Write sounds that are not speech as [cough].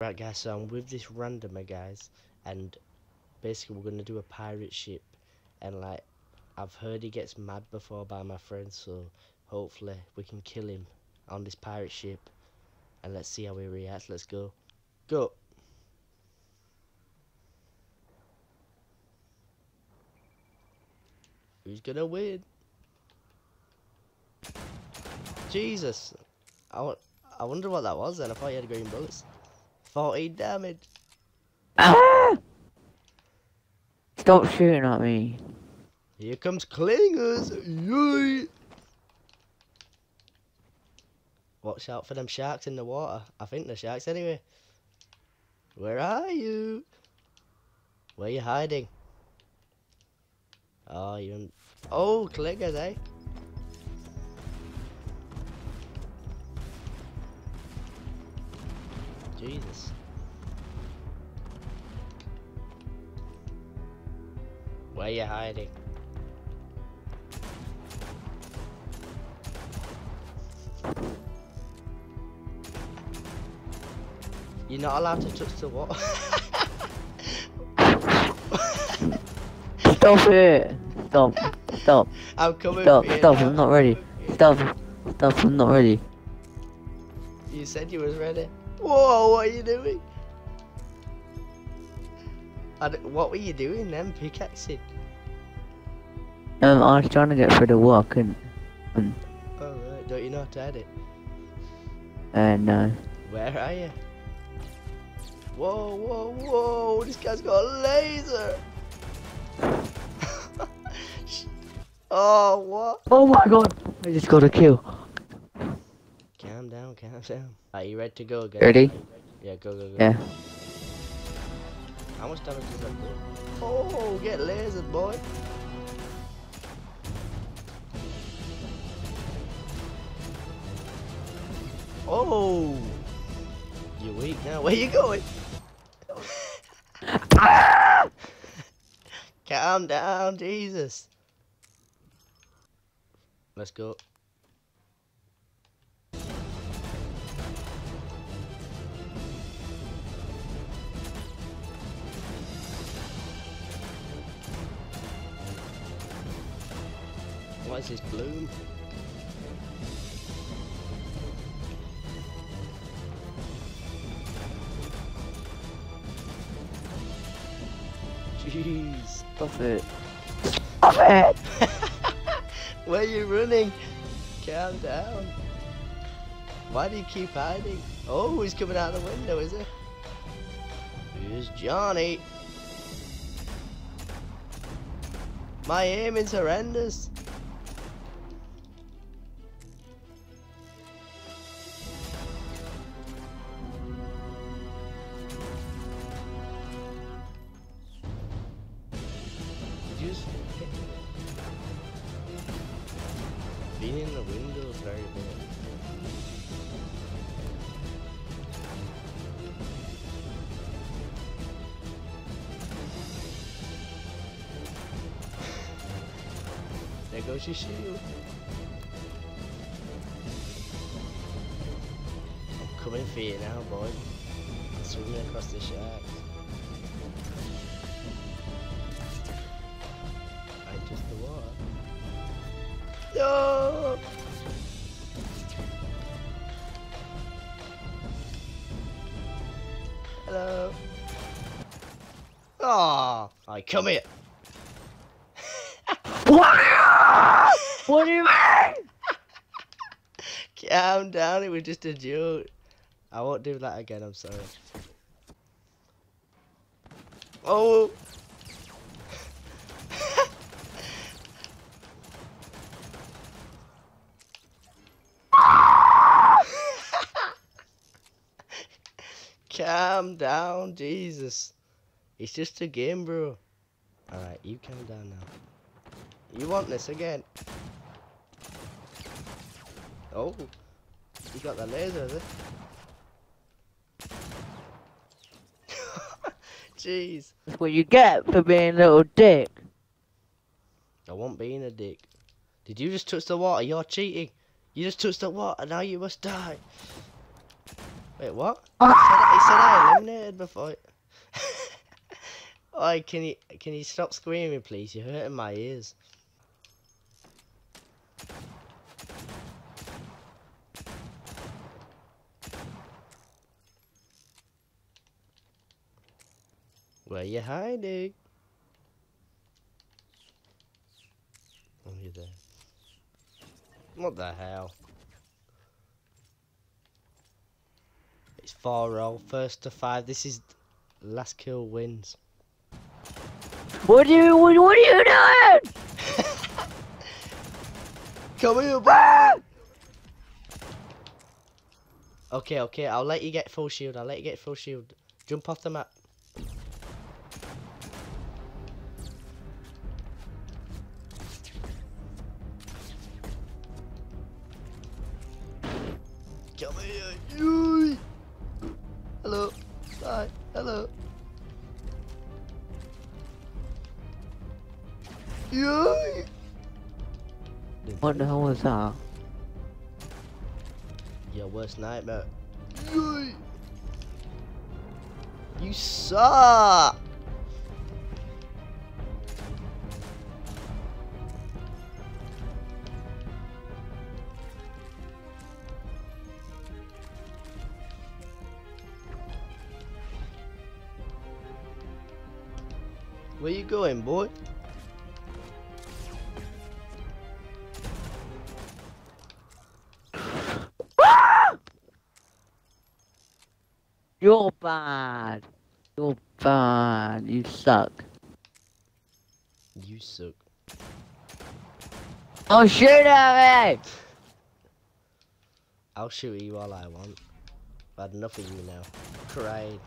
Right guys, so I'm with this randomer guys and basically we're gonna do a pirate ship and like I've heard he gets mad before by my friends so hopefully we can kill him on this pirate ship and let's see how he reacts. Let's go. Go. Who's gonna win? Jesus. I, I wonder what that was then. I thought he had green bullets. 14 damage. Ah! Stop shooting at me. Here comes Clingers. Yay! Watch out for them sharks in the water. I think they're sharks anyway. Where are you? Where are you hiding? Oh, you in... Oh, Clingers, eh? Jesus. Where you hiding? You're not allowed to touch the water. [laughs] Stop it. Stop. Stop. I'm coming Stop. Stop. I'm not ready. Stop. Stop. I'm not ready. You said you was ready. Whoa, what are you doing? What were you doing then, pickaxing? Um, I was trying to get through the wall. Couldn't. Um, Oh right, don't you know how to edit? uh, no. Where are you? Whoa, whoa, whoa, this guy's got a laser! [laughs] oh, what? Oh my god! I just got a kill. Calm down, calm [laughs] down. Are you ready to go again? Ready? Yeah, go, go, go. Yeah. How much damage does that do? Oh, get lasered, boy. Oh, you're weak now. [laughs] Where you going? [laughs] Calm down, Jesus. Let's go. What is this bloom? Jeez. Stop it. Stop it! [laughs] Where are you running? Calm down. Why do you keep hiding? Oh, he's coming out the window, is he? Here's Johnny. My aim is horrendous. Being in the window is very bad. there goes your shield. I'm coming for you now, boy. Swinging across the sharks. I just the water. No! Hello. Oh, I come here. What? what do you mean? Calm down, it was just a joke. I won't do that again, I'm sorry. Oh! Calm down, Jesus. It's just a game, bro. Alright, you calm down now. You want this again? Oh, you got the laser, is it? [laughs] Jeez. That's what you get for being a little dick. I won't being a dick. Did you just touch the water? You're cheating. You just touched the water, now you must die. Wait, what? Ah! He said, he said I eliminated before. [laughs] Oi, can you can you stop screaming, please? You're hurting my ears. Where you hiding? Oh, you're there. What the hell? It's 4 all. First to 5. This is last kill wins. What are you, what, what are you doing? [laughs] Come here, bro! [laughs] Okay, okay, I'll let you get full shield. I'll let you get full shield. Jump off the map. Come here. Yui. Hello. Hi. Hello. Yui. What the hell was that? Your worst nightmare. Yui. You suck. Where you going, boy? You're bad. You're bad. You suck. You suck. Oh, shoot at me! I'll shoot you all I want. I've had enough of you now. Crying.